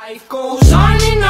Life goes on and on